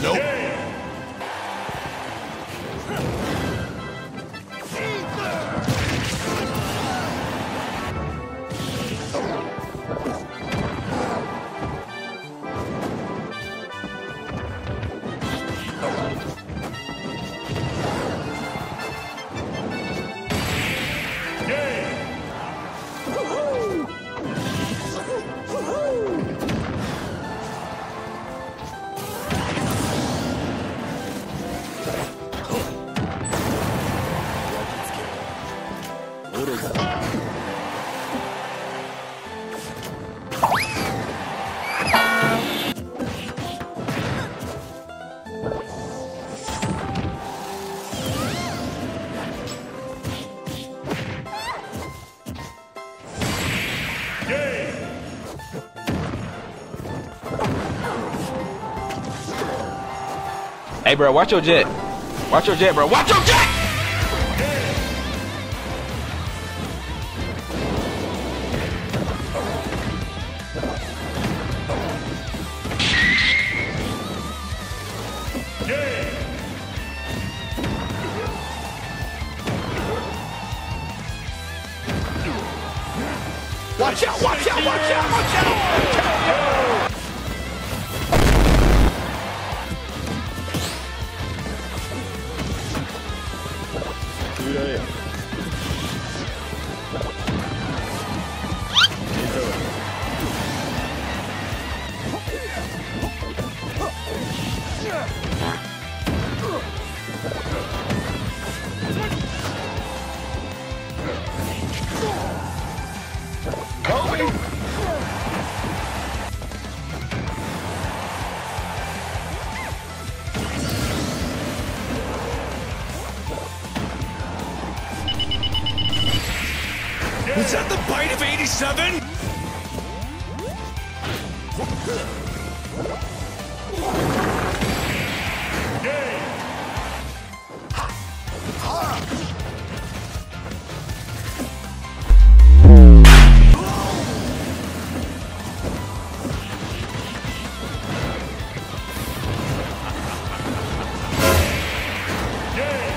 Nope. Hey, bro, watch your jet. Watch your jet, bro. Watch your jet! Watch out, watch out, watch out, watch out! 無駄だよ Go, Is that the bite of 87? Yeah!